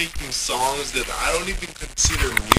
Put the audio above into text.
making songs that I don't even consider music.